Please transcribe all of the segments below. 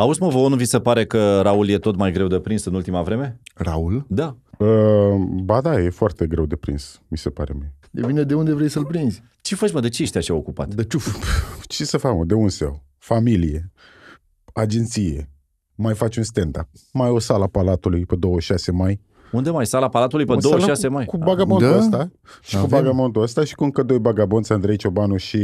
Auzi, mă, vouă nu vi se pare că Raul e tot mai greu de prins în ultima vreme? Raul? Da. Uh, ba da, e foarte greu de prins, mi se pare mie. Depinde de unde vrei să-l prinzi. Ce faci, mă? De ce ești așa ocupat? De ciuf. Ce să fac, mă? De un seu? Familie, agenție, mai faci un stand-up, mai o sală a Palatului pe 26 mai. Unde mai? Sala Palatului pe O sală 26 cu, mai. Cu bagamontul Da? ăsta și cu Avem. bagamontul ăsta și cu încă doi bagabonți, Andrei Ciobanu și...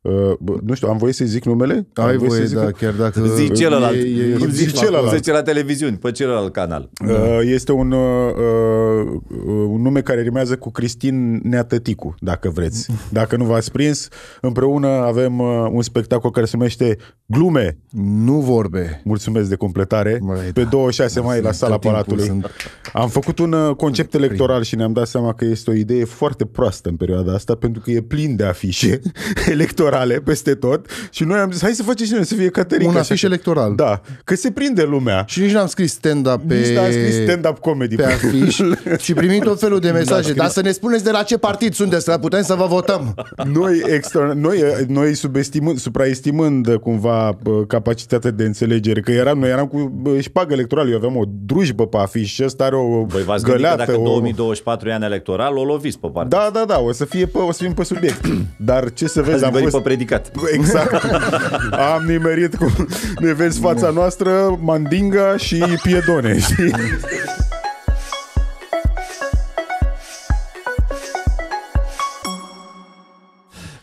Uh, bă, nu știu, am voie să zic numele? Am Ai voie, să zic da, chiar dacă... Zici celălalt. E, e, Cum e, zici celălalt? Zice la televiziuni, pe celălalt canal. Uh, Este un, uh, uh, un nume care rimează cu Cristin Neatăticu, dacă vreți. Dacă nu v-ați prins, împreună avem uh, un spectacol care se numește Glume. Nu vorbe. Mulțumesc de completare. Măi, Pe da. 26 mai la Sunt sala tot timpul, Palatului. sunt- Am făcut un uh, concept electoral și ne-am dat seama că este o idee foarte proastă în perioada asta pentru că e plin de afișe electorale peste tot și noi am zis hai să facem și noi să fie Caterica. Un și afiș așa. electoral. Da, că se prinde lumea. Și nici n-am scris stand-up pe... Nici n-am scris stand-up comedy. pe afiș și primim tot felul de mesaje. scris. Dar să ne spuneți de la ce partid sunteți, să putem să vă votăm. Noi, extra, noi, noi subestimând, supraestimând cumva bă, capacitatea de înțelegere, că eram, noi eram cu bă, șpagă electorală, eu aveam o drujbă pe afiș și ăsta are o Voi v-ați gândit că găleată. dacă o... 2024 e an electoral, o loviți pe partea. Da, da, da, o să, fie pe, o să fim pe subiect. Dar ce să vezi, Ați am nimerit fost... pe predicat. Exact. Am nimerit cu... Ne vezi fața noastră, mandinga și piedone, știi?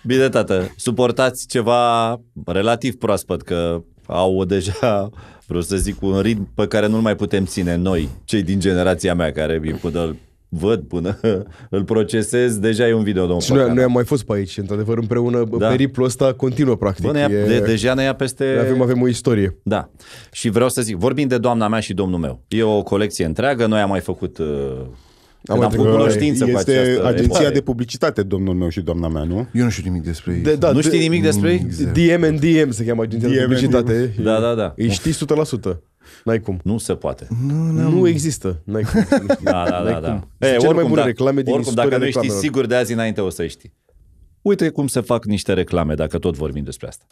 Bine, tată, suportați ceva relativ proaspăt, că au deja, vreau să zic, un ritm pe care nu-l mai putem ține noi, cei din generația mea, care până îl văd, până îl procesez, deja e un video de un Și noi, noi am mai fost pe aici, într-adevăr, împreună, Da. da. periplul ăsta continuă, practic. Bă, ne ia, E- de, deja ne ia peste... avem, avem o istorie. Da. Și vreau să zic, vorbim de doamna mea și domnul meu. E o colecție întreagă, noi am mai făcut... Uh, am, mai am făcut trecut- cunoștință cu este această agenția epocă. de publicitate, domnul meu și doamna mea, nu? Eu nu știu nimic despre ei. De, da, Nu de- știi nimic despre ei? DM and DM se cheamă agenția de DM and publicitate. Da, da, da. Îi știi 100%. N-ai cum. Nu se poate. Nu, nu există. N-ai cum. să nu știi. Da, da, N-ai da. da. cum. Sunt cele mai bune reclame din oricum, istoria dacă nu știi reclamelor. sigur de azi înainte o să știi. Uite cum se fac niște reclame, dacă tot vorbim despre asta.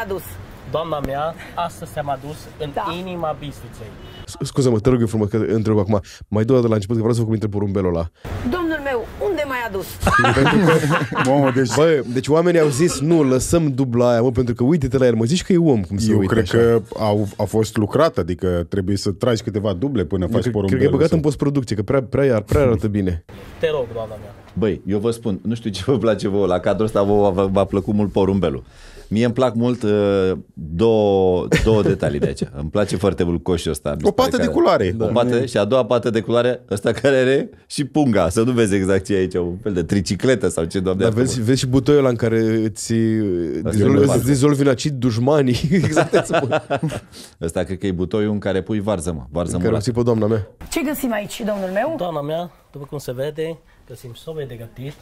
Unde m-ai adus? Doamna mea, astăzi te-am adus în Da. inima Bistriței. Scuză-mă, te rog eu frumos că întreb acum. Mai dă o dată la început că vreau să vă cuvinte porumbelul ăla. Domnul meu, unde m-ai adus? Mamă, deci Bă, deci oamenii au zis, nu, lăsăm dubla aia, mă, pentru că uite-te la el, mă zici că e om, cum se eu uită cred așa. că au, a fost lucrat, adică trebuie să tragi câteva duble până Eu faci cred, porumbelul. cred că e băgat să- în postproducție, că prea, prea, prea arată bine. Te rog, doamna mea. Băi, eu vă spun, nu știu ce vă place vouă, la cadrul ăsta vouă v-a, v-a plăcut mult porumbelul. Mie îmi plac mult uh, două, două detalii de aici. Îmi place foarte mult coșul ăsta. Mi se O pare pată de că- culoare. O pată și a doua pată de culoare, ăsta care are și punga. Să nu vezi exact ce e aici, un fel de tricicletă sau ce, doamne. Dar iartă-mă. vezi, vezi și butoiul ăla în care îți dizolvi, parte. îți dizolvi în acid dușmanii. exact asta, bă. Ăsta cred că e butoiul în care pui varză, mă. Varză Care o murată. ții pe doamna mea. Ce găsim aici, domnul meu? Doamna mea, după cum se vede, găsim sobe de gătit,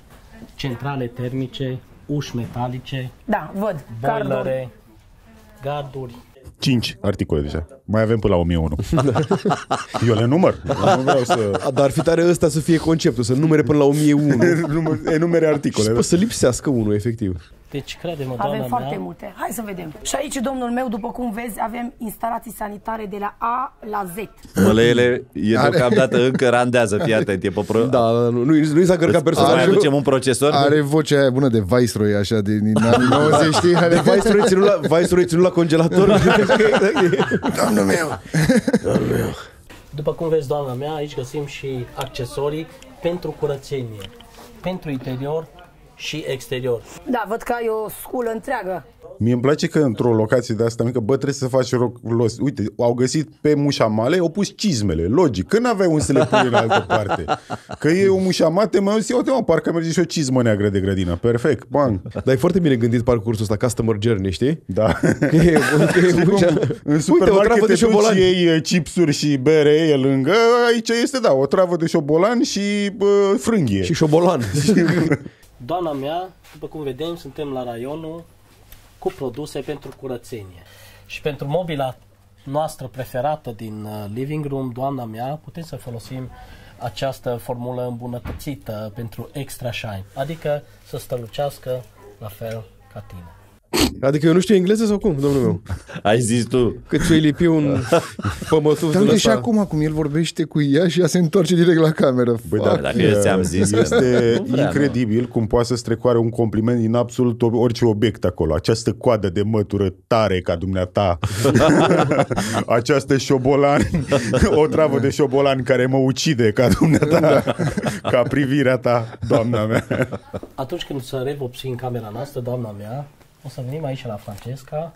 centrale termice, uși metalice, Da, văd. Carduri. boilere, garduri. 5 articole deja. Mai avem până la 1001. Eu le număr. Nu vreau să A, dar ar fi tare ăsta să fie conceptul, să numere până la 1001. număr- enumere și articole. să, să lipsească unul, efectiv. Deci, crede-mă, doamna Avem foarte mea, multe. Hai să vedem. Și aici, domnul meu, după cum vezi, avem instalații sanitare de la A la Z. Mălăiele e deocamdată încă randează, fii atent, e pe pro... Da, nu, nu, nu i s-a încărcat Să mai personajul. aducem un procesor? Are vocea aia bună de Viceroy, așa, de din anii 90, știi? Are Viceroy ținut la, Viceroy ținut la congelator. Domnul meu! după cum vezi, doamna mea, aici găsim și accesorii pentru curățenie, pentru interior și exterior. Da, văd că ai o sculă întreagă. Mie îmi place că într-o locație de asta mică, bă, trebuie să faci rolos. Uite, au găsit pe mușamale, au pus cizmele, logic. Când aveai un să le pui în altă parte? Că e o mușamate, mă, zic, uite, mă, parcă merge și o cizmă neagră de grădină. Perfect, bang. Dar e foarte bine gândit parcursul ăsta, customer journey, știi? Da. Că e, că e mușa... În Uite, o supermarket travă de te duci șobolani. și iei uh, chipsuri și bere e lângă. Aici este, da, o travă de șobolan și bă, frânghie. Și șobolan. Doamna mea, după cum vedem, suntem la raionul cu produse pentru curățenie. Și pentru mobila noastră preferată din uh, living room, doamna mea, putem să folosim această formulă îmbunătățită pentru Extra Shine, adică să strălucească la fel ca tine. Adică eu nu știu engleză sau cum, domnul meu? Ai zis tu. Că ți-o lipi un pămătuf Dar din uite și ăsta. acum cum el vorbește cu ea și ea se întoarce direct la cameră. Băi, Fuck. da, dacă eu ți-am zis că- Este Nu vrea, incredibil cum poate să strecoare un compliment din absolut orice obiect acolo. Această coadă de mătură tare ca dumneata. Această șobolan, o travă de șobolan care mă ucide ca dumneata. Ca privirea ta, doamna mea. Atunci când să revopsi în camera noastră, doamna mea, o să venim aici la Francesca,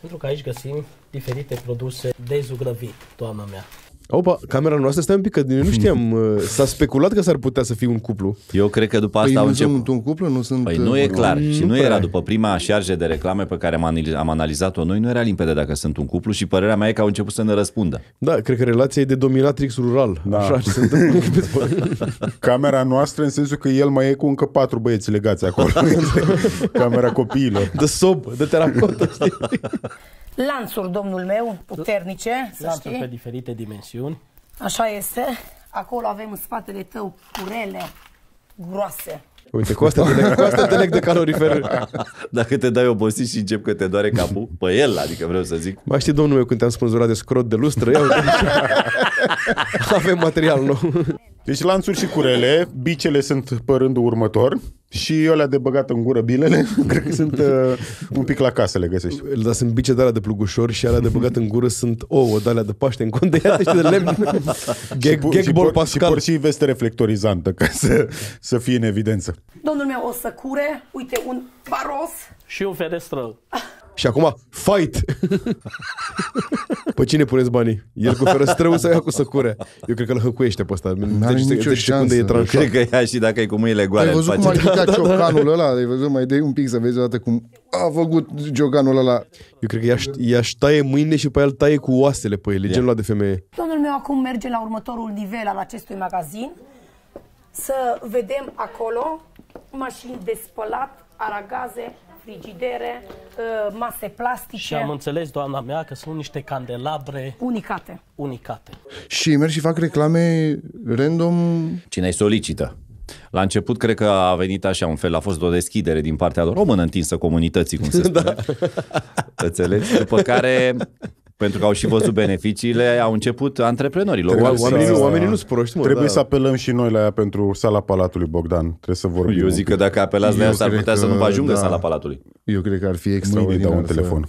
pentru că aici găsim diferite produse de zugrăvit, doamna mea. Opa, camera noastră stai un pic, că eu nu știam. uh, S-a speculat că s-ar putea să fie un cuplu. Eu cred că după Păi asta au nu început. sunt un cuplu, nu sunt... Păi nu e uh, clar și nu prea era e. după prima șarjă de reclame pe care am analiz- am analizat-o noi, nu era limpede dacă sunt un cuplu și părerea mea e că au început să ne răspundă. Da, cred că relația e de dominatrix rural. Da. Așa ce se întâmplă. Camera noastră în sensul că el mai e cu încă patru băieți legați acolo. Camera copiilor. de sob, de teracotă, știi? Lanțuri, domnul meu, puternice, să Lanțuri pe știi. diferite dimensiuni. Așa este. Acolo avem în spatele tău curele groase. Uite, cu asta te leg, cu asta te leg de calorifer. Dacă te dai obosit și încep că te doare capul, pe el, adică vreau să zic. Mai știi, domnul meu, când te-am spânzurat de scrot de lustră? Ia uite Avem material nou. Deci lanțuri și curele, bicele sunt pe rândul următor și alea de băgat în gură bilele, cred că sunt uh, un pic la casă le găsești. Dar sunt bice de alea de plugușor și alea de băgat în gură sunt ouă de alea de paște încondeiate și de lemn. Gag, pu- gag ball por- și Pascal. por și veste reflectorizantă ca să, să fie în evidență. Domnul meu o să cure, uite, un baros. Și un ferestră. Și acum, fight! Pe cine puneți banii? El cu ferăstrău sau ea cu săcure? Eu cred că îl hăcuiește pe ăsta. N-are Zece- nicio zece secunde e șansă. tranșat. Cred că ea și dacă e cu mâinile goale, Ai îl văzut cum a face. ridicat ciocanul ăla? Ai văzut? Mai dai un pic să vezi odată cum a făcut ciocanul ăla. Eu cred că ea, ea își taie mâinile și pe ea îl taie cu oasele pe ele, genul ăla de femeie. Domnul meu acum merge la următorul nivel al acestui magazin. Să vedem acolo mașini de spălat, aragaze, frigidere, uh, mase Și plastice, am înțeles, doamna mea, că sunt niște candelabre unicate. unicate. Și merg și fac reclame random. Cine îi solicită. La început cred că a venit așa un fel, a fost o deschidere din partea lor, o mână întinsă comunității, cum se spune. Da. Înțelegi? După care, pentru că au și văzut beneficiile, au început antreprenorii lor. Trebuie Oamenii, să- nu, oamenii nu sunt proști, mă. Trebuie da. să apelăm și noi la ea pentru sala Palatului Bogdan. Trebuie să vorbim. Eu un zic pic. că dacă apelați la Eu ea, s-ar cred putea să că nu vă ajungă da. sala Palatului. Eu cred că ar fi Mâine îi extraordinar. dau un să- telefon.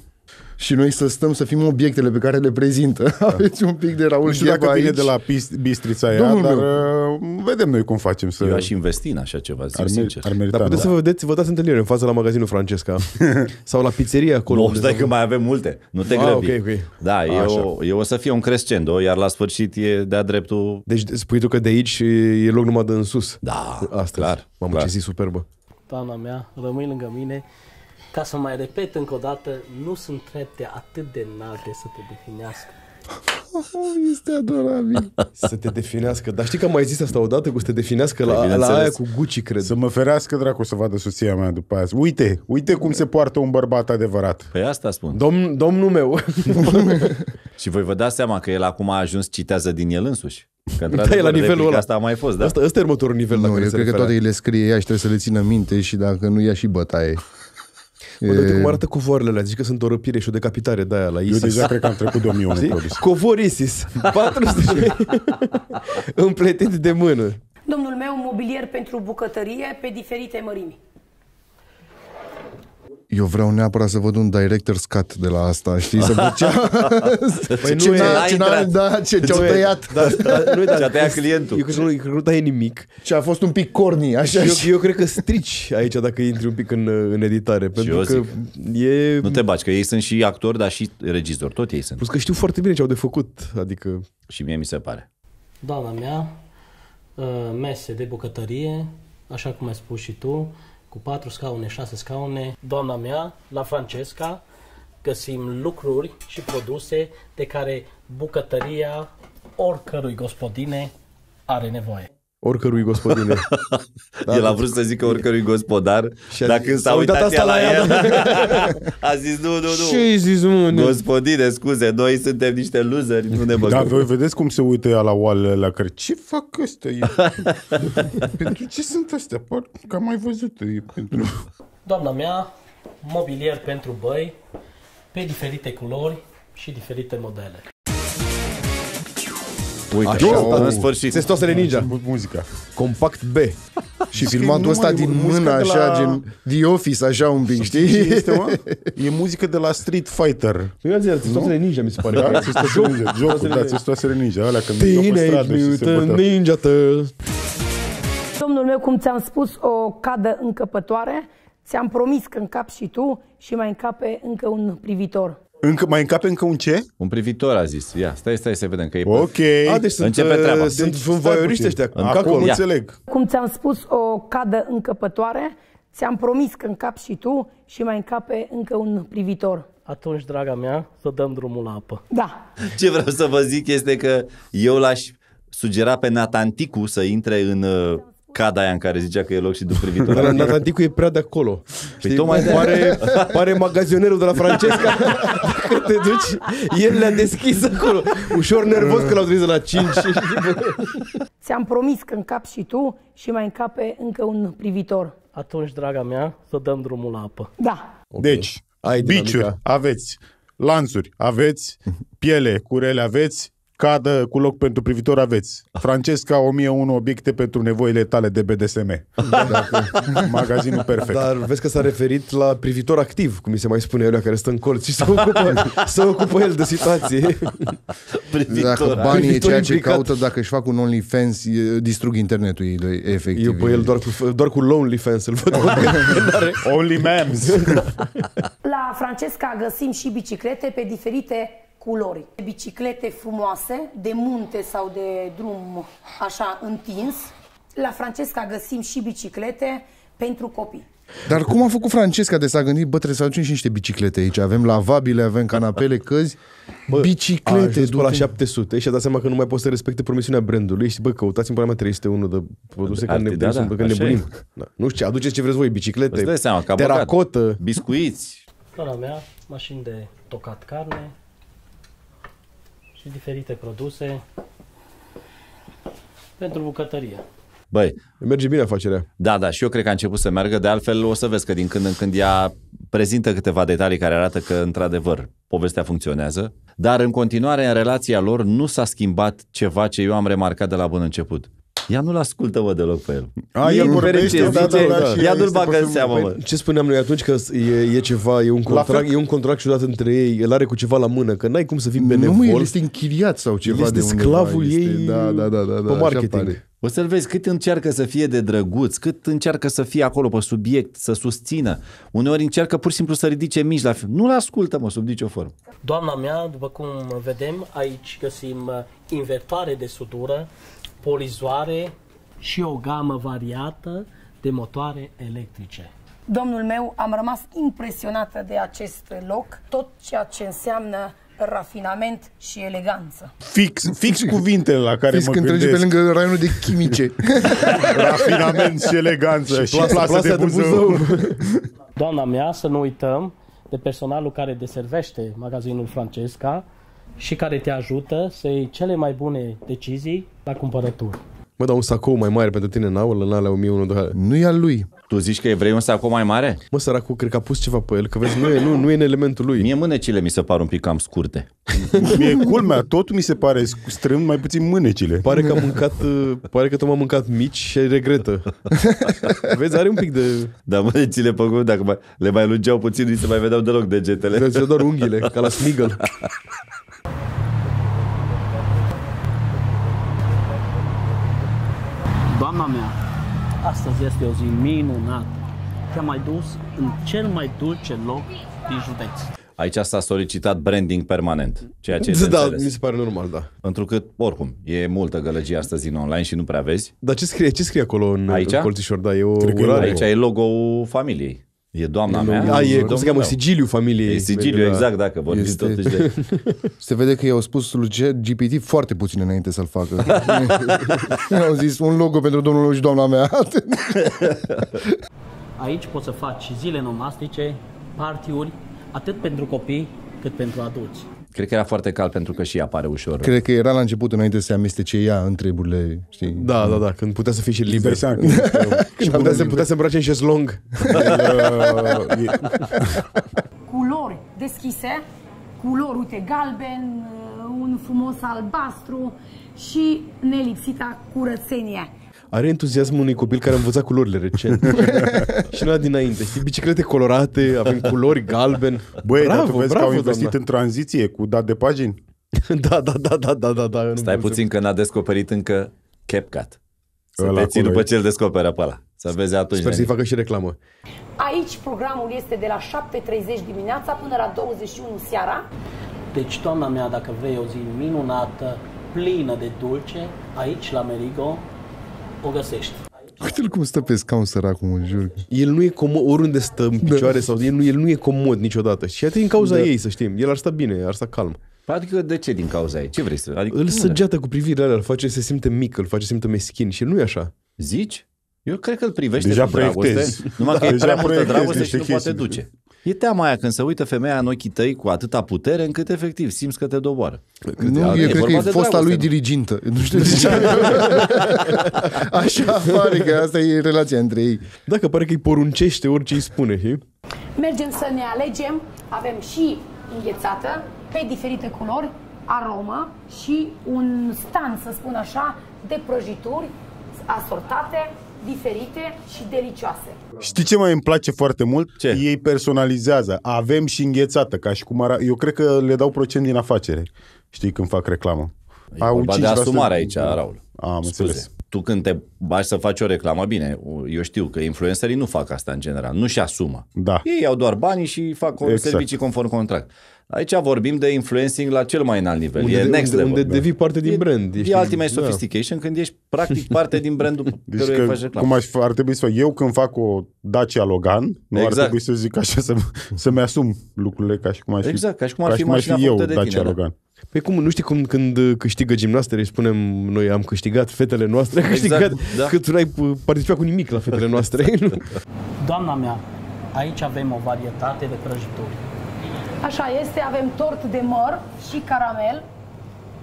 Și noi să stăm să fim obiectele pe care le prezintă. Aveți un pic de Raul Nu știu Gheba dacă vine aici. de la pis- bistrița aia, Domnul dar meu. uh, vedem noi cum facem să... Eu aș investi în așa ceva, zic ar, mer- sincer. ar merita. Dar puteți da. să vă vedeți, vă dați întâlnire în fața la magazinul Francesca sau la pizzeria acolo. Nu, unde stai s-a- că mai avem multe. Nu te Ah, grăbi. ok, ok. Da, e o, e o să fie un crescendo, iar la sfârșit e de-a dreptul... Deci spui tu că de aici e loc numai de în sus. Da, Astăzi. clar. Mamă, clar. ce zi superbă. Doamna mea, rămâi lângă mine. Ca să mai repet încă o dată, nu sunt trepte atât de înalte să te definească. Este adorabil. Să te definească. Dar știi că am mai zis asta odată cu să te definească la, la bineînțeles. aia cu Gucci, cred. Să mă ferească dracu să vadă soția mea după aia. Uite, uite cum se poartă un bărbat adevărat. Păi asta spun. Domn, domnul meu. Și voi vă dați seama că el acum a ajuns, citează din el însuși. Că Da, e la nivelul replica ăla. asta a mai fost, da? Asta, ăsta e următorul nivel la Nu, care eu se cred că referea. toate îi le scrie ea și trebuie să le țină minte și dacă nu ia și bătaie. Bă, uite cum arată covoarele alea. Zici că sunt o răpire și o decapitare de aia la Eu ISIS. deja cred că am trecut de 1000 unui Știi? produs. Covor ISIS. 400 Împletit de mână. Domnul meu, mobilier pentru bucătărie pe diferite mărimi. Eu vreau neapărat să văd un director's cut de la asta, știi? Să văd ce, Păi ce, nu e- n-a- n-a ce, n-a- intrat. da, ce, ce-au Nu e- tăiat. Da, da, nu e, da, Ce-a tăiat clientul. Eu cred că nu, eu cred că nu taie nimic. Ce a fost un pic corny, așa. Eu, și- eu cred că strici aici dacă intri un pic în, în editare. Pentru eu că e... Nu te baci, că ei sunt și actori, dar și regizori. Tot ei sunt. Plus că știu foarte bine ce au de făcut. Adică... Și mie mi se pare. Doamna mea, uh, mese de bucătărie, așa cum ai spus și tu, cu patru scaune, șase scaune. Doamna mea, la Francesca, găsim lucruri și produse de care bucătăria oricărui gospodine are nevoie. Oricărui gospodine. Da, El a vrut să zică oricărui gospodar, Și a dar zis- când s-a s-a uitat uitat asta ea la la ea, el, a zis nu, nu, nu. Ce-ai zis, mă? ne- Gospodine, scuze, noi suntem niște loseri, nu ne Da, băgăm. voi vedeți cum se uită ea la oalele la care ce fac ăsta? E... pentru ce sunt astea? Par că am mai văzut. E pentru... Doamna mea, mobilier pentru băi, pe diferite culori și diferite modele. Uite, Așa, în sfârșit. Testoasele Ninja. Muzica. Compact B. Și filmatul numai ăsta din muzica mână, de așa, la- gen The Office, așa un pic, Ce știi? este, mă? E muzică de la Street Fighter. Nu i-am zis, testoasele Ninja, mi se pare. Da? Testoasele ninja. Jocul, da, testoasele ninja. Alea când mergeau pe Teenage stradă și se Mutant băteau. Ninja Turtles. Domnul meu, cum ți-am spus, o cadă încăpătoare, ți-am promis că încapi și tu și mai încape încă un privitor. Încă, mai încape încă un ce? Un privitor a zis. Ia, stai, stai să vedem că e... Ok. A, deci sunt, Începe treaba. uh, sunt Deci, vânvoioriști stai ăștia. puțin. Încă Acum acolo. înțeleg. Cum ți-am spus, o cadă încăpătoare, ți-am promis că încapi și tu și mai încape încă un privitor. Atunci, draga mea, să dăm drumul la apă. Da, Ce vreau să vă zic este că eu l-aș sugera pe Natanticu să intre în uh, cada aia în care zicea că e loc și de privitor. Dar Natanticu e prea de acolo. Știi, tocmai de-aia. pare, pare magazionerul de la Francesca. Dacă te duci, el le-a deschis acolo. Ușor nervos că l-au trimis la 5. ți-am promis că încapi și tu și mai încape încă un privitor. Atunci, draga mea, să dăm drumul la apă. Da, Deci, Ai dinamica. biciuri aveți, lanțuri aveți, piele, curele aveți, cadă cu loc pentru privitor aveți. Francesca 1001 obiecte pentru nevoile tale de BDSM. Dacă, magazinul perfect. Dar vezi că s-a referit la privitor activ, cum mi se mai spune el care stă în colț și se ocupă, se ocupă el de situație. privitor. Dacă banii e Privitor ceea ce implicat. caută, dacă își fac un OnlyFans, e- distrug internetul ei, de- efectiv. Eu pe el doar cu, doar cu Lonely Fans îl văd. Only mams. La Francesca găsim și biciclete pe diferite culori. Biciclete frumoase, de munte sau de drum așa întins. La Francesca găsim și biciclete pentru copii. Dar cum a făcut Francesca de s-a gândit, bă, trebuie să aducem și niște biciclete aici. Avem lavabile, avem canapele, căzi, a biciclete. ajuns pe la du-te. 700 și a dat seama că nu mai poate să respecte promisiunea brandului și bă, căutați-mi până la mea 301 de produse care Arte, ne da, da, că așa nebunim. Da. Nu știu ce, aduceți ce vreți voi, Îți biciclete, dai seama că a băgat teracotă. biscuiți. Doamna mea, mașini de tocat carne și diferite produse pentru bucătărie. Băi, Merge bine afacerea. da, da, și eu cred că a început să meargă, de altfel o să vezi că din când în când ea prezintă câteva detalii care arată că, într-adevăr, povestea funcționează, dar în continuare, în relația lor, nu s-a schimbat ceva ce eu am remarcat de la bun început. Ea nu-l ascultă, mă, deloc pe el. A, el vorbește, Fericit, da, da, zice, da, și Ia ea nu-l este bagă pe în film. seamă, Păi, mă. Ce spuneam noi atunci că e, e ceva, e un contract, fel- e un contract ciudat între ei, el are cu ceva la mână, că n-ai cum să fii Nu, benevol. mă, el este închiriat sau ceva este de undeva. sclavul este, ei da, da, da, da, da, pe așa marketing. pare. O să-l vezi cât încearcă să fie de drăguț, cât încearcă să fie acolo pe subiect, să susțină. Uneori încearcă pur și simplu să ridice mici la film. Nu-l ascultă, mă, sub nicio formă. Doamna mea, după cum vedem, aici găsim uh, invertoare de sutură, polizoare și o gamă variată de motoare electrice. Domnul meu, am rămas impresionată de acest loc, tot ceea ce înseamnă rafinament și eleganță. Fix, fix cuvintele la care Fix mă când trece pe gândesc. lângă raionul de chimice. Rafinament și eleganță și, plasă- plasă, de plasă de Buzău. Doamna mea, să nu uităm de personalul care deservește magazinul Francesca și care te ajută să iei cele mai bune decizii la cumpărături. Mă, dar un sacou mai mare pentru tine n-au în alea 1001 de nu e al lui. Tu zici că vrei un sacou mai mare? Mă, săracul, cred că a pus ceva pe el, că vezi, nu e, nu, nu e în elementul lui. Mie mânecile mi se par un pic cam scurte. Mie culmea, totul mi se pare strâmb, mai puțin mânecile. Pare că a mâncat, uh, pare că tocmai a mâncat mici și regretă. Vezi, are un pic de... Dar mânecile pe cum, dacă mai, le mai lungeau puțin, nu se mai vedeau deloc degetele. Vezi doar unghiile, ca la Smigel. Doamna mea, astăzi este o zi minunată. Te-am mai dus în cel mai dulce loc din județ. Aici s-a solicitat branding permanent, ceea ce este Da, înțeles. mi se pare normal, da. Întrucât, oricum, e multă gălăgie astăzi în online și nu prea vezi. Dar ce scrie, ce scrie acolo în, Aici? în colțișor? Da, e o Cred că e urare. Aici e logo-ul familiei. E doamna mea. A, e, cum domnul se cheamă, meu. sigiliu familiei. E sigiliu, Da. exact, dacă vorbim Este- totuși de... Se vede că i-au spus lui GPT foarte puțin înainte să-l facă. I-au zis un logo pentru domnul meu și doamna mea. Aici poți să faci zile nomastice, partiuri, atât pentru copii cât pentru adulți. Cred că era foarte cald pentru că și ea apare ușor. Cred că era la început înainte să se amestece ea în treburile, știi? Da, da, da, când putea să fie și Îți dai liber. seama că este- Și putea să, putea să îmbrace în șeslong. uh, e- culori deschise, culori, uite, galben, un frumos albastru și nelipsita curățenie. Are entuziasmul unui copil care a învățat culorile recent. și nu la dinainte. Știi, biciclete colorate, avem culori galben. Băi, dar bravo, tu vezi bravo, că au investit doamna. în tranziție cu dat de pagini? Da, da, da, da, da, da, da. nu Stai pot să- puțin că n-a descoperit încă CapCut. Să Ăla te ții acolo după e. ce îl descoperă pe ăla. Să vezi atunci. Sper să-i Neni. facă și reclamă. Aici programul este de la 7.30 dimineața până la 21 seara. Deci, doamna mea, dacă vrei o zi minunată, plină de dulce, aici, la Merigo, o găsești. Uite-l cum stă pe scaun săracul, mă jur. El nu e comod, oriunde stă în picioare sau el nu, el nu e comod niciodată. Și atât din cauza ei, să știm. El ar sta bine, ar sta calm. Adică de ce din cauza ei? Ce vrei să... Adică, Îl nu, săgeată cu privirile alea, îl face să se simte mic, îl face să se simte meschin și el nu e așa. Zici? Eu cred că îl privește Deja cu dragoste, proiectezi. numai că e Deja prea multă proiectezi dragoste și niște nu poate chestii. duce. E teama aia când se uită femeia în ochii tăi cu atâta putere încât efectiv simți că te doboară. Nu, e eu cred că vorba e de fosta dragoste, lui nu? dirigintă. Nu știu de ce. Așa pare că asta e relația între ei. Dacă pare că îi poruncește orice îi spune, știi? Mergem să ne alegem, avem și înghețată, pe diferite culori, aromă și un stand, să spun așa, de prăjituri asortate, diferite și delicioase. Știi ce mai îmi place foarte mult? Ce? Ei personalizează. Avem și înghețată, ca și cum ara... Eu cred că le dau procent din afacere. Știi, când fac reclamă. E vorba de asumare aici, Raul. Am Scuze. înțeles. Tu când te bași să faci o reclamă, bine, eu știu că influencerii nu fac asta în general, nu-și asumă. Da. Ei iau doar banii și fac exact. Exact. servicii conform contract. Aici vorbim de influencing la cel mai înalt nivel. Unde, e next unde, level. unde devii parte din e, brand. E Ești- ultimate da. sophistication când ești practic parte din brandul Deci căruia îi că, faci reclamă. cum aș, ar trebui să fac eu când fac o Dacia Logan, nu ar Exact. trebui să zic așa, să, să-mi asum lucrurile ca și cum aș fi, Exact, ca și cum ar ca fi și cum aș mașina fi eu făcută de Dacia tine, da. Logan. Păi cum, nu știi cum când uh, câștigă gimnastele îi spunem noi am câștigat, fetele noastre au Exact, câștigat, da. că tu n-ai uh, participat cu nimic la fetele noastre. Nu? Doamna mea, aici avem o varietate de prăjituri. Așa este, avem tort de măr și caramel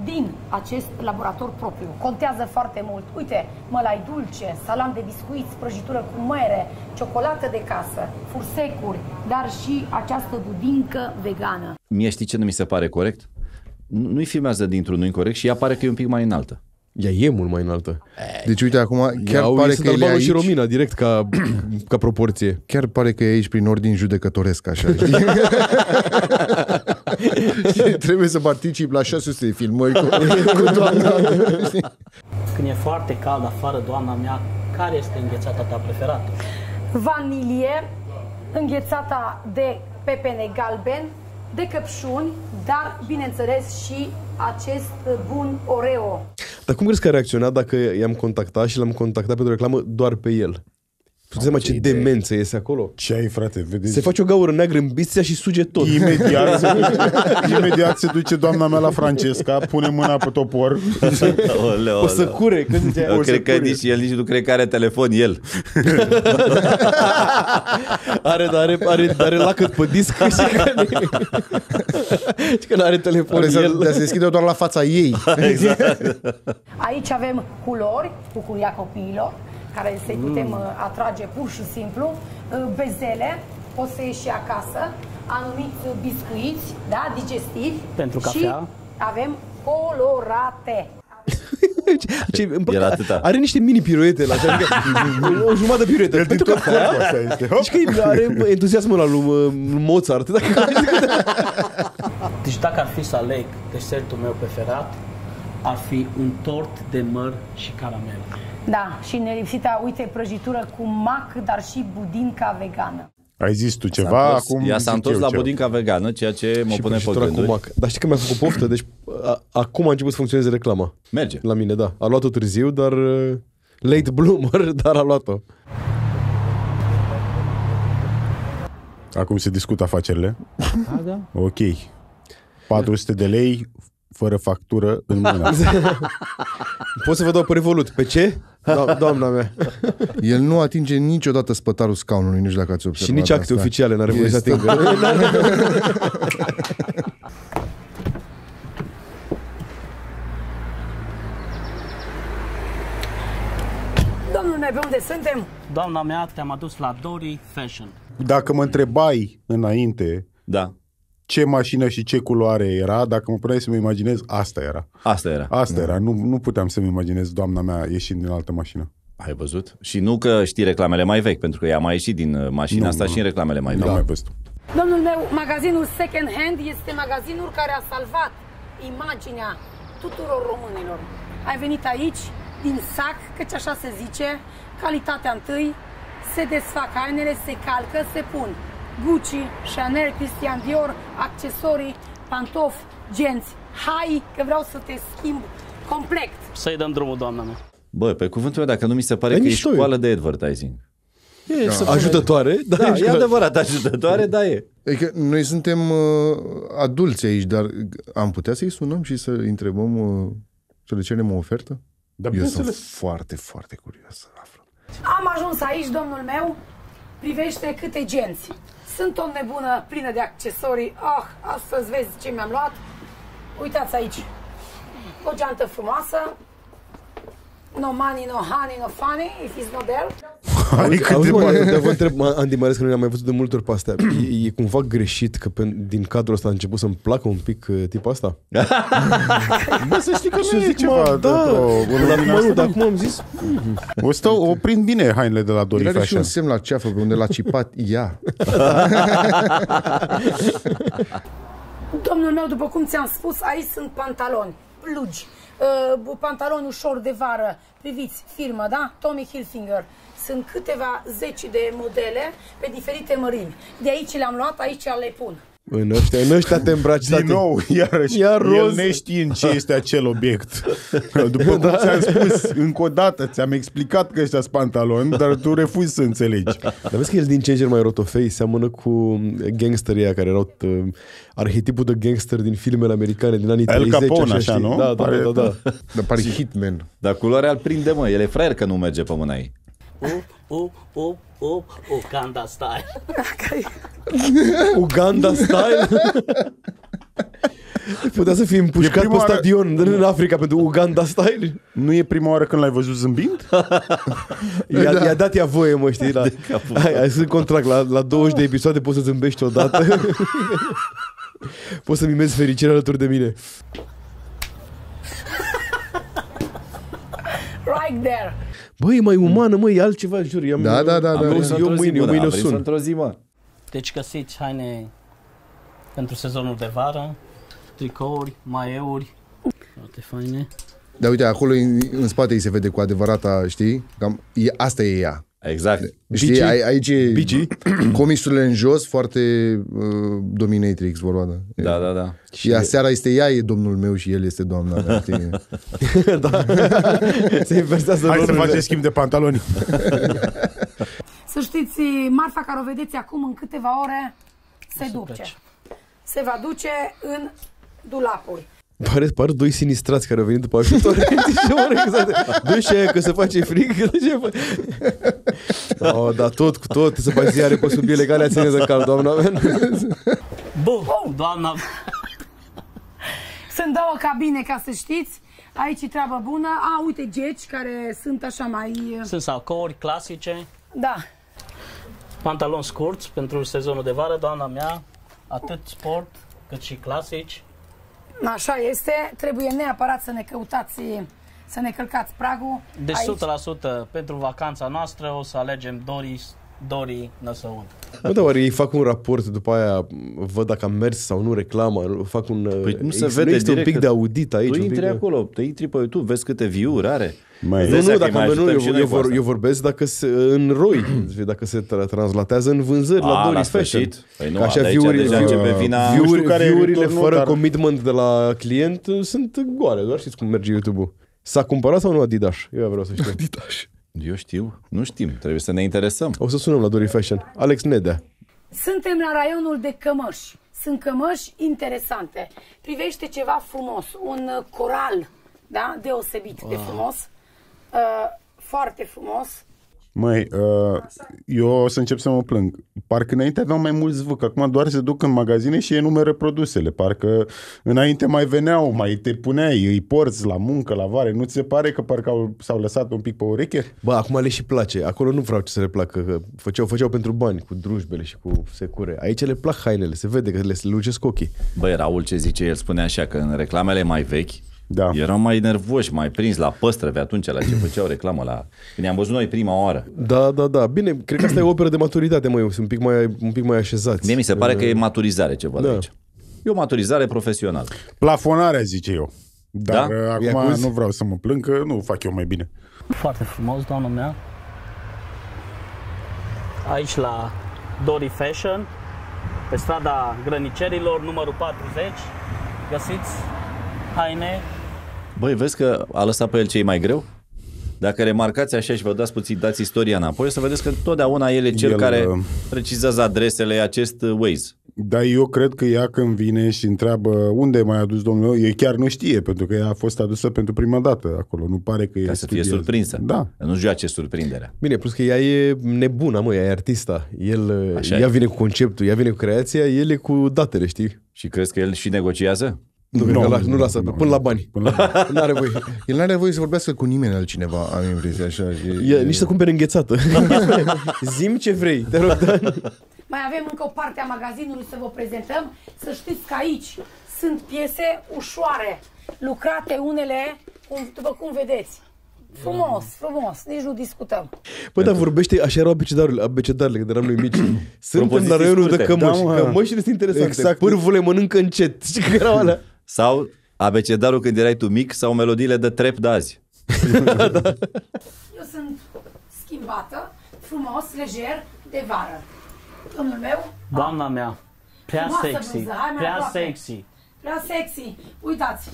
din acest laborator propriu. Contează foarte mult. Uite, mălai dulce, salam de biscuiți, prăjitură cu mere, ciocolată de casă, fursecuri, dar și această budincă vegană. Mie știi ce nu mi se pare corect? Nu- Nu-i filmează dintr-un nu corect și ea pare că e un pic mai înaltă. Ea e mult mai înaltă. Deci uite acum, chiar Iau, pare sunt că el e Albano aici, și Romina, direct ca, ca proporție. chiar pare că e aici prin ordin judecătoresc, așa. știi? Și Trebuie să particip la 600 de filmări cu, cu doamna. știi? Când e foarte cald afară, doamna mea, care este înghețata ta preferată? Vanilie, înghețata de pepene galben, de căpșuni, dar, bineînțeles, și acest bun Oreo. Dar cum crezi că a reacționat dacă i-am contactat și l-am contactat pentru reclamă doar pe el? Tu seama ce idee. demență iese acolo? Ce ai, frate? Vedeți? Se face o gaură neagră în bițea și suge tot. Imediat se, duce, imediat se duce doamna mea la Francesca, pune mâna pe topor. Oleo, O să cure, când zicea, Eu o să cred că cure. nici el nici nu cred că are telefon el. Are, dar are, are, are lacăt pe disc și că, și că nu are telefon Pare să, el. de a se deschide doar la fața ei. Aici avem culori, bucuria copiilor, care să-i putem uh, atrage pur și simplu, uh, bezele, poți să ieși și acasă, anumiți uh, biscuiți, da, digestivi. Pentru și cafea. avem colorate. Ce, îmi plac- Era atâta. Are niște mini piruete la așa, adică, o jumătate de piruete. Pentru că Asta este. Hop. Deci că are entuziasmul ăla lui uh, Mozart. Dacă Deci dacă ar fi să aleg desertul meu preferat, ar fi un tort de măr și caramel. Da, și nelipsita, uite, prăjitură cu mac, dar și budinca vegană. Ai zis tu ceva, S-a întors- acum Ea s-a zic întors eu la ceva. budinca vegană, ceea ce mă și pune pe prăjitura cu gânduri. mac. Dar știi că mi-a făcut poftă? Deci a, acum a început să funcționeze reclama. Merge. La mine, da. A luat-o târziu, dar uh, late bloomer, dar a luat-o. Acum se discută afacerile. Da, da. Ok. 400 de lei fără factură în mână. Pot să vă dau pe Revolut. Pe ce? Do- doamna mea. El nu atinge niciodată spătarul scaunului, nu știu dacă ați Și observat nici acte asta. oficiale n-are voie să Este- atingă. Domnul meu, pe unde suntem? Doamna mea, te-am adus la Dory Fashion. Dacă mă întrebai înainte Da. Ce mașină și ce culoare era, dacă mă puneai să-mi imaginez, asta era. Asta era. Asta era. Nu, nu puteam să-mi imaginez doamna mea ieșind din altă mașină. Ai văzut? Și nu că știi reclamele mai vechi, pentru că ea a mai ieșit din uh, mașina Nu, asta nu, și în reclamele mai Nu vechi. am mai văzut. Domnul meu, magazinul Second Hand este magazinul care a salvat imaginea tuturor românilor. Ai venit aici, din sac, căci așa se zice, calitatea întâi, se desfac hainele, se calcă, se pun. Gucci, Chanel, Christian Dior, accesorii, pantofi, genți. Hai, că vreau să te schimb complet. Să-i dăm drumul, doamna mea. Bă, pe cuvântul meu, dacă nu mi se pare Dar că e nici tu e. școală de advertising. E să ajutătoare, dar Da, ești e clar. adevărat ajutătoare, da e. Adică noi suntem uh, adulți aici, dar am putea să-i sunăm și să întrebăm, uh, să le cerem o ofertă? Dar Eu sunt bineînțeles. foarte, foarte curios să aflu. Am ajuns aici, domnul meu, privește câte genți. Sunt o nebună plină de accesorii. Ah, astăzi vezi ce mi-am luat. Uitați aici. O geantă frumoasă. No money, no honey, no funny, if it's not there. Adică Auzi, de mă, mare. dar vă întreb, mă, Andy, mai ales că nu le-am mai văzut de multe ori pe astea. E, e cumva greșit că pe, din cadrul ăsta a început să-mi placă un pic uh, tipul asta? Bă, să știi că nu e zic, ceva mă, de- da, de- o- Până o- acum nu, dar acum am zis, O stau, o prind bine hainele de la Dory El are și Fashion. un semn la ceafă pe unde l-a cipat ea. Domnul meu, după cum ți-am spus, aici sunt pantaloni, plugi, uh, pantaloni ușor de vară. Priviți, firmă, da? Tommy Hilfiger. Sunt câteva zeci de modele pe diferite mărimi. De aici le-am luat, aici le pun. în ăștia, în ăștia te îmbraci, Din tati. nou, iarăși, Iar el roz. neștiind ce este acel obiect. După cum ți-am spus, încă o dată, ți-am explicat că ăștia sunt pantaloni, dar tu refuzi să înțelegi. Dar vezi că el din ce în ce mai rotofei seamănă cu gangsterii aia care erau uh, arhetipul de gangster din filmele americane din anii Al 30. Capone, așa, știi? nu? Da, da, Pare- da, da, da. Dar pare hitman. Dar culoarea îl prinde, mă. El e fraier că nu merge pe mâna ei. Up, up, up, up, Uganda style. Uganda style. Putea să fie împușcat prima pe oară- stadion în Africa pentru Uganda style. Nu e prima oară când l-ai văzut zâmbind? I-a, i-a dat ea voie, mă, știi? La, hai, hai să contract, la, la 20 de episoade poți să zâmbești odată. poți să mimezi fericirea alături de mine. Right there. Băi, e mai umană, mă, e altceva, jur. I-am, Da, da, da, Am da. vrut da. să eu într-o zi, mâine- eu mă, mâine am o vrut sun. să într-o zi, mă. Deci găsiți haine pentru sezonul de vară, tricouri, maeuri, toate faine. Dar uite, acolo în, în spate îi se vede cu adevărata, știi? Cam, e, asta e ea. Exact. Știi, Bici? ai, aici e Bici? comisurile în jos, foarte uh, dominatrix vorba, da. Da, da, da. Ea, seara este ea, e domnul meu și el este doamna mea, știi? da. Se inversează Hai să rolurile. facem schimb de pantaloni. Să știți, marfa care o vedeți acum în câteva ore se duce. plece. Se va duce în dulapuri. Pare, par doi sinistrați care au venit după ajutor. Ce mă exact. Doi și aia că se face frig. De ce fă- oh, dar tot cu tot să faci ziare pe sub legale ține de cal, doamna mea. Bum! Doamna, Sunt două cabine, ca să știți. Aici e treabă bună. A, uite, geci care sunt așa mai... sunt salcouri clasice, Da. pantaloni scurți pentru sezonul de vară, doamna mea, atât sport cât și clasici. Așa este. Trebuie neapărat să ne căutați, să ne călcați pragul. Deci Aici. 100% pentru vacanța noastră o să alegem Dori, Dori Năsăud. Bă, dar oare ei fac un raport, după aia văd dacă am mers sau nu reclamă, fac un... Păi nu se ex- vede există un direct pic că de audit aici. Tu un pic intri de... acolo, te intri pe YouTube, vezi câte view-uri are. Mai Îți Nu, dai nu, seama că dacă îi mai nu, ajutăm eu, și eu, noi cu vor, asta. eu vorbesc dacă se, în ROI, dacă se tra- translatează în vânzări la A, Doris la Fashion. sfârșit. Păi nu, Că așa de aici view-urile, deja începe vina- Nu view-uri, știu care e view-urile returnul, fără dar- commitment de la client uh, sunt goale, doar știți cum merge YouTube-ul. S-a cumpărat sau nu Adidas? Eu vreau să știu. Adidas. Eu știu, nu știm, trebuie să ne interesăm. O să sunăm la Doris Fashion. Alex Nedea. Suntem la raionul de cămăși. Sunt cămăși interesante. Privește ceva frumos, un uh, coral, da? Deosebit de frumos. Uh, foarte frumos. Măi, uh, eu o să încep să mă plâng. Parcă înainte aveau mai mulți zvâc, acum doar se duc în magazine și enumeră produsele. Parcă înainte mai veneau, mai te puneai, îi porți la muncă, la vare. Nu ți se pare că parcă au, s-au lăsat un pic pe ureche? Bă, acum le și place. Acolo nu vreau ce să le placă. Că făceau, făceau pentru bani, cu drujbele și cu secure. Aici le plac hainele, se vede că le lucesc ochii. Băi, Raul ce zice, el spune așa că în reclamele mai vechi Da. erau mai nervoși, mai prins la păstrăve atunci la ce făceau reclamă la... Când i-am văzut noi prima oară. Da, da, da. Bine, cred că asta e o operă de maturitate, măi. Sunt un pic mai, un pic mai așezați. Mie mi se pare că e maturizare ce văd Da. aici. E o maturizare profesională. Plafonarea, zice eu. Dar Da? da? acum Iacuzi? nu vreau să mă plâng, că nu fac eu mai bine. Foarte frumos, doamna mea. Aici la Dori Fashion, pe strada Grănicerilor, numărul 40, găsiți haine Băi, vezi că a lăsat pe el cei mai greu? Dacă remarcați așa și vă dați puțin, dați istoria înapoi, o să vedeți că întotdeauna el e cel El, care uh, precizează adresele acest uh, Waze. Dar eu cred că ea când vine și întreabă unde mai adus domnul meu, ei chiar nu știe, pentru că ea a fost adusă pentru prima dată acolo. Nu pare că e Ca să fie studiază. surprinsă. Da. Nu joace surprinderea. Bine, plus că ea e nebună, mă, ea e artista. El, Așa ea e. vine cu conceptul, ea vine cu creația, el e cu datele, știi? Și crezi că el și negociază? Nu, Nu, nu, nu, nu, lasă, nu, până la bani. Până la... Nu are voie. El nu are voie să vorbească cu nimeni altcineva, am impresia așa. E, E, nici să cumpere înghețată. Zim ce vrei, te rog, da? Mai avem încă o parte a magazinului să vă prezentăm. Să știți că aici sunt piese ușoare, lucrate unele, cum, după cum vedeți. Frumos, frumos, nici nu discutăm. Bă, dar vorbește, așa erau abecedarurile, abecedarurile când eram noi mici. Suntem Propoziții la raionul de scurte. cămăși. Da, mă. Cămășile sunt interesante. Exact. Pârvule mănâncă încet. Știi că erau alea? Sau abecedarul când erai tu mic sau melodiile de trep de azi. Eu sunt schimbată, frumos, lejer, de vară. Domnul meu, Doamna mea, prea Frumoasă sexy, bluză, hai mai prea aproape. sexy. prea sexy. Uitați,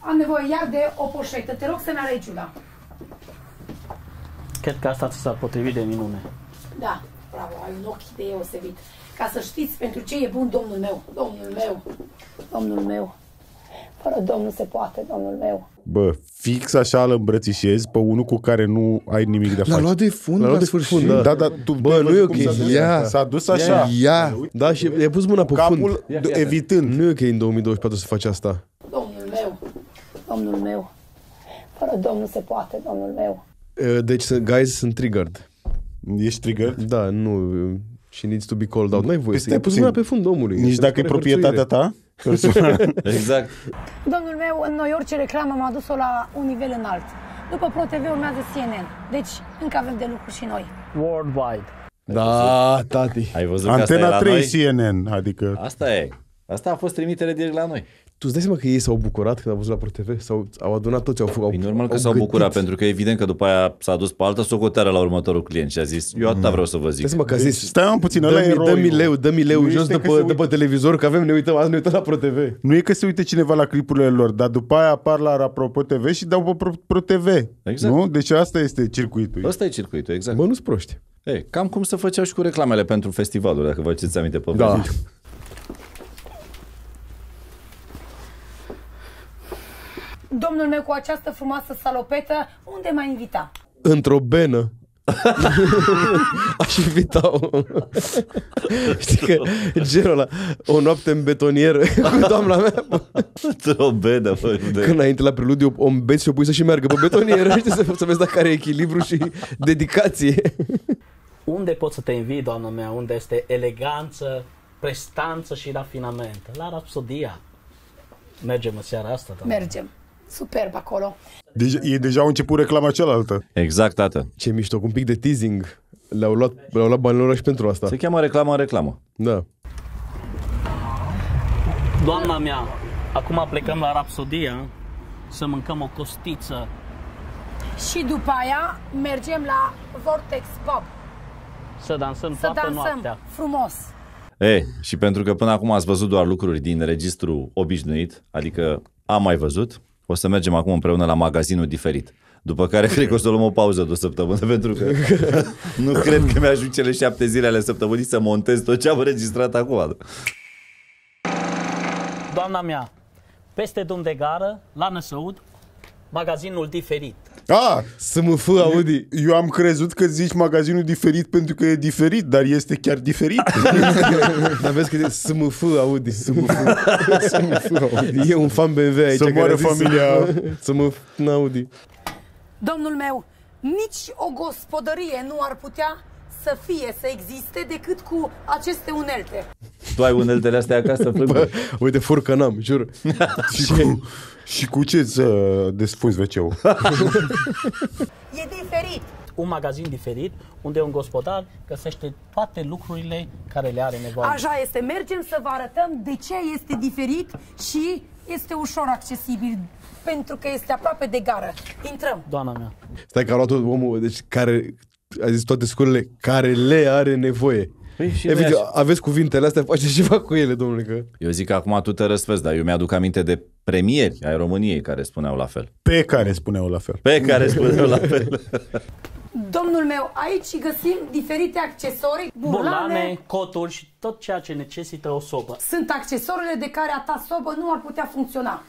am nevoie iar de o poșetă. Te rog să-mi alegi una. Cred că asta ți s-ar potrivit de minune. Da, bravo, ai un ochi deosebit. Ca să știți pentru ce e bun domnul meu. Domnul meu, domnul meu. Fără domnul se poate, domnul meu. Bă, fix așa îl îmbrățișezi pe unul cu care nu ai nimic de L-a face. luat de fund L-a luat la de sfârșit. fund, da. Da, dar tu Bă, ai nu e văzut ok. cum S-a dus, Ia. s-a dus așa. Ia, Da, și i-a pus mâna pe Capul fund. d- evitând. Nu e ok în 2024 să faci asta. Domnul meu, domnul meu. Fără domnul se poate, domnul meu. Uh, Deci, sunt- guys, sunt triggered. Ești trigger? Da, nu... She needs to be called out. N-ai voie Păi să stai i pus puțin. mâna pe fund omului. Nici Se dacă e pare proprietatea hărțuire. ta? Personală. Exact. Domnul meu, în noi orice reclamă m-a dus-o la un nivel înalt. După ProTV urmează CNN. Deci, încă avem de lucru și noi. Worldwide. Da, tati. Ai văzut că asta e Antena la 3 noi? CNN, adică Asta e. Asta a fost trimitere direct la noi. Tu îți dai seama că ei s-au bucurat când au văzut la ProTV? Sau au adunat toți, au făcut. E normal că au s-au gătit. bucurat, pentru că evident că după aia s-a dus pe altă socoteară la următorul client și a zis, eu atâta vreau să vă Dai zic. seama că a Deci, zis, stai mă puțin, ăla e dă-mi, dă-mi roiul. leu, dă-mi leu Nu jos este de că pe, se de pe uită- televizor, că avem, ne uităm, azi ne uităm la ProTV. Nu e că se uite cineva la clipurile lor, dar după aia apar la Apropo TV și dau pe Pro, Pro TV. Exact. Nu? Deci asta este circuitul. Ăsta e circuitul, exact. Bă, nu-s proști. Ei, cam cum se făceau și cu reclamele pentru festivaluri, dacă vă țineți aminte pe Da. Domnul meu cu această frumoasă salopetă, unde m-a invitat? Într-o benă. Aș invita-o. Știi că genul ăla, o noapte în betonieră cu doamna mea. Într-o bedă, bă, Când de... înainte la preludiu o îmbeți și o pui să și meargă pe betonieră, știi, să, să vezi dacă are echilibru și dedicație. Unde poți să te invii, doamna mea, unde este eleganță, prestanță și rafinament? La Rapsodia. Mergem în seara asta, doamna. Mergem. Superb acolo. Deja, e deja au început reclama cealaltă. Exact, tată. Ce mișto, cu un pic de teasing. Le-au luat, le-au luat banilor ăla și pentru asta. Se cheamă reclamă în reclamă. Da. Doamna mea, acum plecăm la Rapsodia să mâncăm o costiță. Și după aia mergem la Vortex Pub. Să dansăm Să toată dansăm noaptea. frumos. E, și pentru că până acum ați văzut doar lucruri din registru obișnuit, adică am mai văzut, o să mergem acum împreună la magazinul diferit. După care cred că o să luăm o pauză de o săptămână pentru că nu cred că mi-ajung cele șapte zile ale săptămânii să montez tot ce am înregistrat acum. Doamna mea, peste drum de gară, la Năsăud, magazinul diferit. Ah, Să mă fă, Audi. eu am crezut că zici magazinul diferit pentru că e diferit, dar este chiar diferit. Dar vezi că e să mă fă, Audi. Să mă fă. E un fan BMW aici. Să care moară a zis familia. Să mă fă, Audi. Domnul meu, nici o gospodărie nu ar putea să fie, să existe decât cu aceste unelte. Tu ai uneltele astea acasă, Flăgu? Bă, uite, furcă n-am, jur. și, cu, și cu ce să desfunzi wc E diferit. Un magazin diferit, unde un gospodar găsește toate lucrurile care le are nevoie. Așa este, mergem să vă arătăm de ce este diferit și este ușor accesibil, pentru că este aproape de gară. Intrăm. Doamna mea, Stai că a luat omul, deci care, a zis toate scurile care le are nevoie. Păi și Evident, noi așa. aveți cuvintele astea, faceți ceva cu ele, domnule, că... Eu zic că acum tu te răsfezi, dar eu mi-aduc aminte de premieri ai României care spuneau la fel. Pe care spuneau la fel. Pe care spuneau la fel. Domnul meu, aici găsim diferite accesorii, burlane. burlane, coturi și tot ceea ce necesită o sobă. Sunt accesoriile de care a ta sobă nu ar putea funcționa.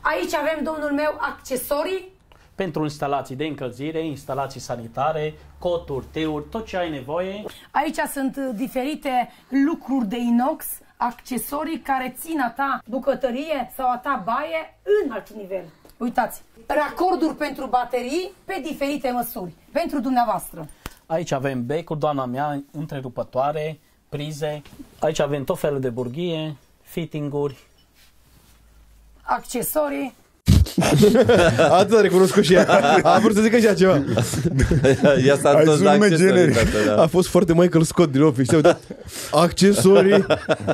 Aici avem, domnul meu, accesorii Pentru instalații de încălzire, instalații sanitare, coturi, teuri, tot ce ai nevoie. Aici sunt uh, diferite lucruri de inox, accesorii care țin a ta bucătărie sau a ta baie în alt nivel. Uitați, racorduri pentru baterii pe diferite măsuri, pentru dumneavoastră. Aici avem becuri, doamna mea, întrerupătoare, prize. Aici avem tot felul de burghie, fittinguri. Accesorii, Atât a recunoscut și ea. A vrut să zică și ea ceva. Ia s-a Ai întors la zoom accesorii, generic. tată, da. A fost foarte Michael Scott din Office. Se uitat. Accesorii.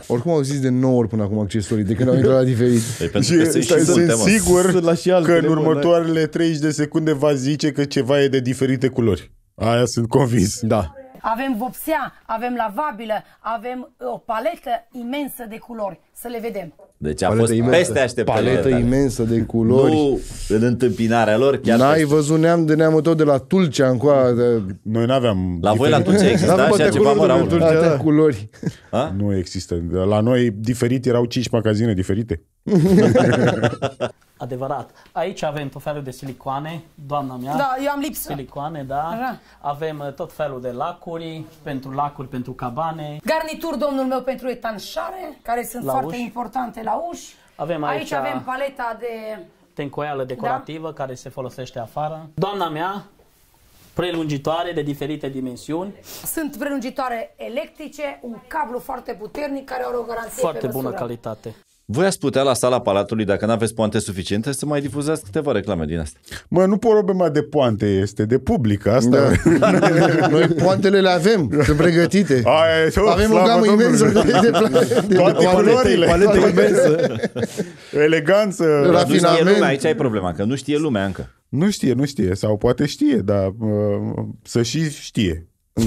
Oricum au zis de 9 ori până acum accesorii, de când au intrat la diferit. Păi pentru Și că sunt stai, și sunt multe, mă. sigur Sunt la și că altele, în mă, următoarele 30 de secunde va zice că ceva e de diferite culori. Aia sunt convins. Da. avem vopsea, avem lavabilă, avem uh, o paletă imensă de culori. Să le vedem. Deci a Paletă fost imensă. peste așteptările Paletă tale. imensă de culori. Nu în întâmpinarea lor, chiar N-ai peste. văzut neam de neamul tău de la Tulcea încoa, de Noi n-aveam La voi la diferit. Tulcea exista N-avem așa atâtea ceva, mă, culori, Raul? domnule atâtea da. culori. Nu există. La noi diferit erau 5 magazine diferite. Adevărat. Aici avem tot felul de silicoane, doamna mea. Da, eu am lipsă. Silicoane, da. Așa. Avem uh, tot felul de lacuri, pentru lacuri, pentru cabane. Garnituri, domnul meu, pentru etanșare, care sunt La foarte uși. importante la uși. Avem aici, aici- avem paleta de... tencoială decorativă Da. care se folosește afară. Doamna mea, prelungitoare de diferite dimensiuni, Sunt prelungitoare electrice, un cablu foarte puternic care are o garanție foarte pe bună măsură. calitate. Voi ați putea la sala Palatului, dacă nu aveți poante suficiente, să mai difuzați câteva reclame din astea. Mă, nu problema de poante este, de public. Asta Da. Noi poantele le avem, sunt pregătite. Aia e, oh, Avem o slavă gamă Domnului. imensă de, de, de, de Toate poante. culorile. Paletă imensă. Eleganță. Nu știe Rafinament. lumea, aici ai problema, că nu știe lumea încă. Nu știe, nu știe. Sau poate știe, dar uh, să și știe.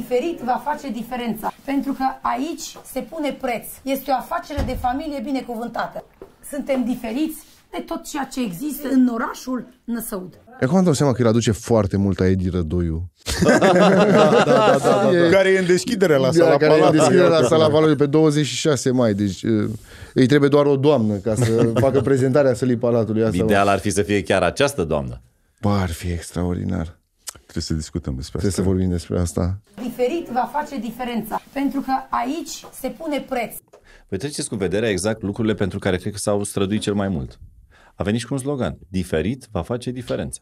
Diferit va face diferența, pentru că aici se pune preț. Este o afacere de familie binecuvântată. Suntem diferiți de tot ceea ce există în orașul Năsăud. Eu acum îmi dau seama că îl aduce foarte mult a Edi Rădoiu. Care e în deschidere la sala Da, care e Palatului. deschide la sala Palatului pe 26 mai. Deci uh, îi trebuie doar o doamnă ca să facă prezentarea sălii Palatului. Asta Ideal ar fi să fie chiar această doamnă. Bă, ar fi extraordinar. Trebuie să discutăm despre Trebuie asta. să vorbim despre asta. Diferit va face diferența, pentru că aici se pune preț. Păi treceți cu vederea exact lucrurile pentru care cred că s-au străduit cel mai mult. A venit și cu un slogan. Diferit va face diferența.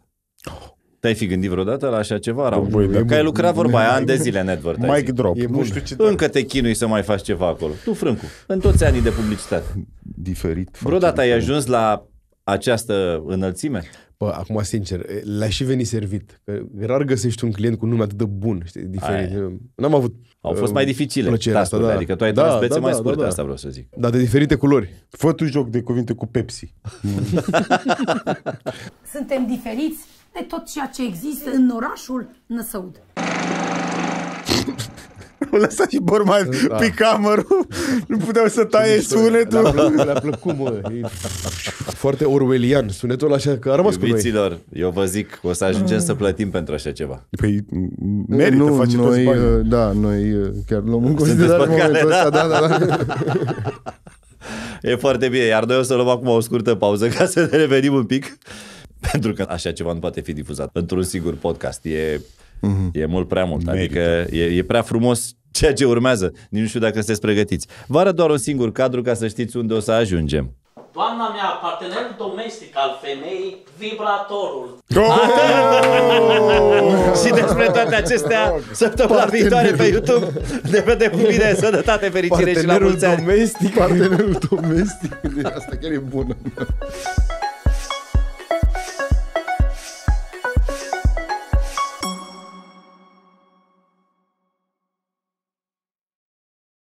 Te-ai fi gândit vreodată la așa ceva, Raul? Voi, da. Că ai lucrat vorba aia ani de zile în advertising. Mic drop. E nu bun. știu ce Încă te chinui să mai faci ceva acolo. Tu, Frâncu, în toți anii de publicitate. diferit. Vreodată ai ajuns la această înălțime? Bă, acum, sincer, le-a și venit servit. Că rar găsești un client cu nume atât de bun, știi, diferit. N-am avut Au fost uh, mai dificile plăcerea asta, task-urile, da. adică tu ai Da, tras bețe da, mai da, scurte, da, da. asta vreau să zic. Dar de diferite culori. Fă tu joc de cuvinte cu Pepsi. Suntem diferiți de tot ceea ce există în orașul Năsăud. O lăsa și borman Da. pe cameră. Nu puteau să taie Le-a sunetul. plăcut, le-a plăcut, mă. E foarte orwellian. Sunetul ăla așa, că a rămas cu noi. Iubiților, eu vă zic, o să ajungem să plătim pentru așa ceva. Păi merită, nu, face toți noi, banii. uh, da, noi uh, chiar luăm în considerare pe cale, momentul ăsta, da, da, da. E foarte bine, iar noi o să luăm acum o scurtă pauză ca să ne revenim un pic. Pentru că așa ceva nu poate fi difuzat într-un singur podcast. E, mm-hmm. e mult prea mult. Merită. Adică e, e prea frumos ceea ce urmează. Nici nu știu dacă sunteți pregătiți. Vă arăt doar un singur cadru ca să știți unde o să ajungem. Doamna mea, partenerul domestic al femeii, vibratorul. Și despre toate acestea, săptămâna viitoare pe YouTube ne vedem cu bine, sănătate, fericire și la Partenerul mulți ani. domestic. Partenerul domestic, asta chiar e bună.